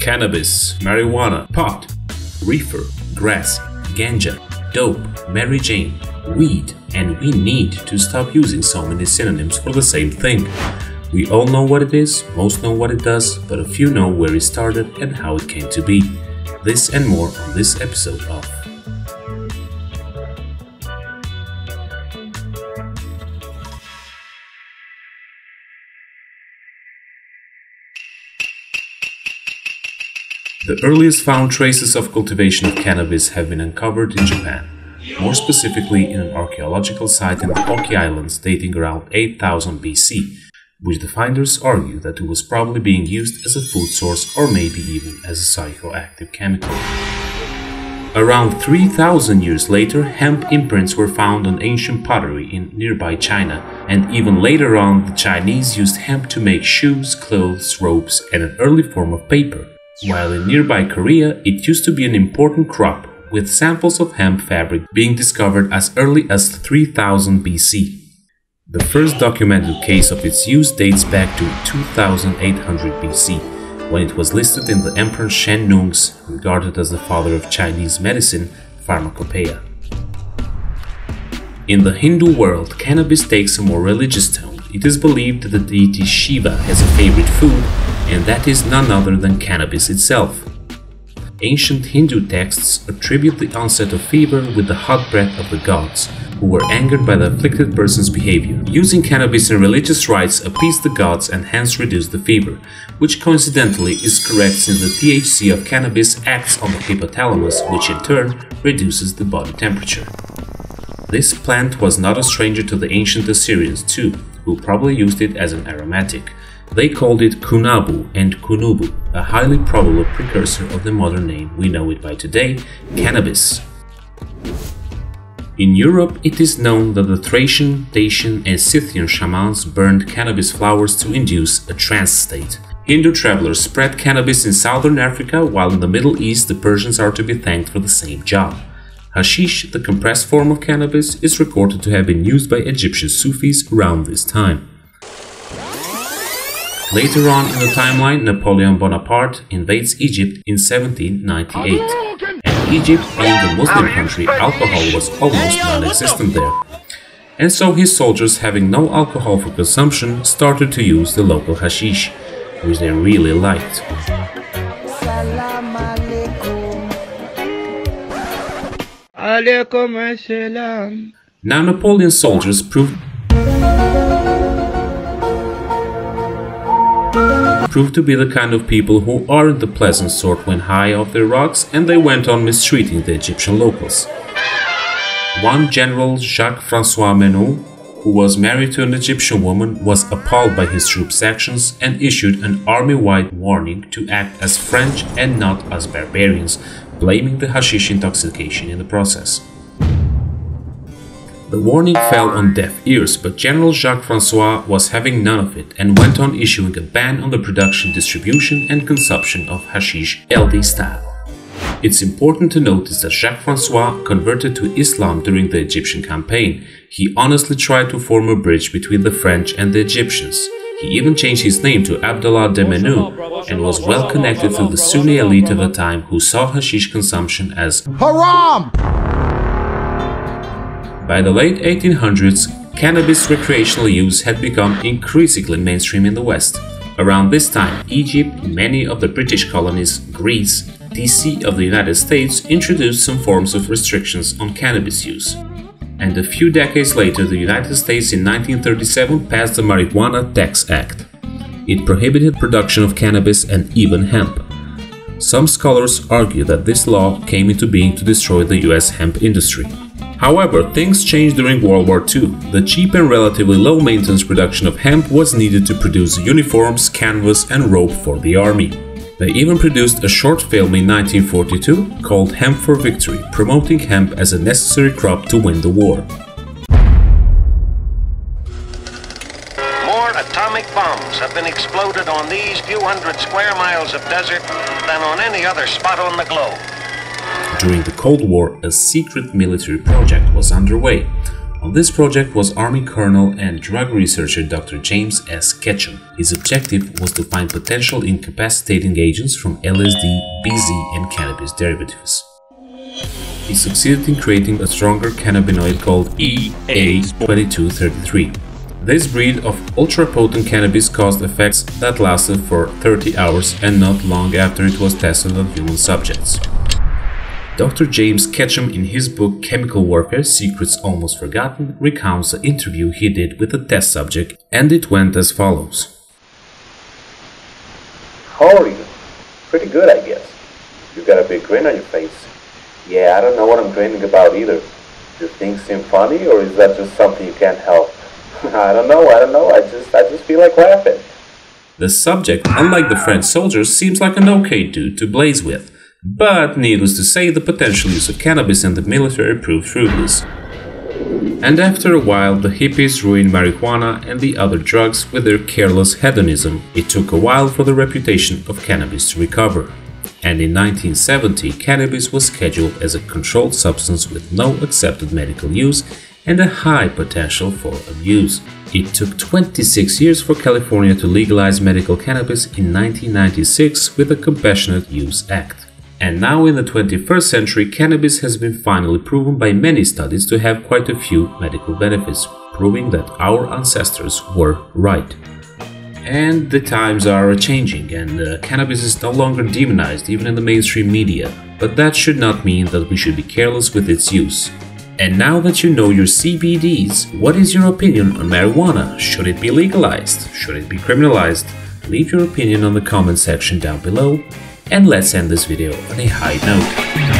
Cannabis, marijuana, pot, reefer, grass, ganja, dope, Mary Jane, weed, and we need to stop using so many synonyms for the same thing. We all know what it is, most know what it does, but a few know where it started and how it came to be. This and more on this episode of The earliest found traces of cultivation of cannabis have been uncovered in Japan, more specifically in an archaeological site in the Oki Islands dating around 8000 BC, which the finders argue that it was probably being used as a food source or maybe even as a psychoactive chemical. Around 3000 years later, hemp imprints were found on ancient pottery in nearby China, and even later on, the Chinese used hemp to make shoes, clothes, ropes, and an early form of paper while in nearby Korea it used to be an important crop, with samples of hemp fabric being discovered as early as 3000 BC. The first documented case of its use dates back to 2800 BC, when it was listed in the Emperor Shen Nung's, regarded as the father of Chinese medicine, pharmacopoeia. In the Hindu world, cannabis takes a more religious tone. It is believed that the deity Shiva has a favorite food and that is none other than cannabis itself. Ancient Hindu texts attribute the onset of fever with the hot breath of the gods, who were angered by the afflicted person's behavior. Using cannabis in religious rites appeased the gods and hence reduced the fever, which coincidentally is correct since the THC of cannabis acts on the hypothalamus, which in turn reduces the body temperature. This plant was not a stranger to the ancient Assyrians too, who probably used it as an aromatic, they called it Kunabu and Kunubu, a highly probable precursor of the modern name we know it by today, cannabis. In Europe, it is known that the Thracian, Dacian, and Scythian shamans burned cannabis flowers to induce a trance state. Hindu travelers spread cannabis in southern Africa, while in the Middle East the Persians are to be thanked for the same job. Hashish, the compressed form of cannabis, is recorded to have been used by Egyptian Sufis around this time. Later on in the timeline, Napoleon Bonaparte invades Egypt in 1798. And Egypt, being a Muslim country, alcohol was almost non-existent there. And so his soldiers, having no alcohol for consumption, started to use the local hashish, which they really liked. Now Napoleon's soldiers proved proved to be the kind of people who aren't the pleasant sort when high off their rocks, and they went on mistreating the Egyptian locals. One general, Jacques Francois Menou, who was married to an Egyptian woman, was appalled by his troops' actions and issued an army-wide warning to act as French and not as barbarians, blaming the hashish intoxication in the process. The warning fell on deaf ears, but General Jacques Francois was having none of it and went on issuing a ban on the production, distribution and consumption of hashish LD style. It's important to notice that Jacques Francois converted to Islam during the Egyptian campaign. He honestly tried to form a bridge between the French and the Egyptians. He even changed his name to Abdallah de Menou and was well connected to the Sunni elite of the time who saw hashish consumption as haram by the late 1800s, cannabis recreational use had become increasingly mainstream in the West. Around this time, Egypt, many of the British colonies, Greece, DC of the United States introduced some forms of restrictions on cannabis use. And a few decades later, the United States in 1937 passed the Marijuana Tax Act. It prohibited production of cannabis and even hemp. Some scholars argue that this law came into being to destroy the US hemp industry. However, things changed during World War II. The cheap and relatively low maintenance production of hemp was needed to produce uniforms, canvas, and rope for the army. They even produced a short film in 1942 called Hemp for Victory, promoting hemp as a necessary crop to win the war. More atomic bombs have been exploded on these few hundred square miles of desert than on any other spot on the globe. During the Cold War, a secret military project was underway. On this project was Army Colonel and drug researcher Dr. James S. Ketchum. His objective was to find potential incapacitating agents from LSD, BZ, and cannabis derivatives. He succeeded in creating a stronger cannabinoid called EA2233. This breed of ultra-potent cannabis caused effects that lasted for 30 hours and not long after it was tested on human subjects. Dr. James Ketchum, in his book Chemical Warfare Secrets Almost Forgotten, recounts the interview he did with a test subject, and it went as follows How are you? Pretty good, I guess. You got a big grin on your face. Yeah, I don't know what I'm grinning about either. Do things seem funny, or is that just something you can't help? I don't know, I don't know, I just, I just feel like laughing. The subject, unlike the French soldiers, seems like an okay dude to blaze with. But needless to say, the potential use of cannabis in the military proved fruitless. And after a while, the hippies ruined marijuana and the other drugs with their careless hedonism. It took a while for the reputation of cannabis to recover. And in 1970, cannabis was scheduled as a controlled substance with no accepted medical use and a high potential for abuse. It took 26 years for California to legalize medical cannabis in 1996 with the Compassionate Use Act. And now in the 21st century, cannabis has been finally proven by many studies to have quite a few medical benefits, proving that our ancestors were right. And the times are changing, and uh, cannabis is no longer demonized even in the mainstream media, but that should not mean that we should be careless with its use. And now that you know your CBDs, what is your opinion on marijuana? Should it be legalized? Should it be criminalized? Leave your opinion on the comment section down below and let's end this video on a high note.